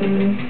Mm-hmm.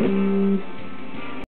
Mm-hmm.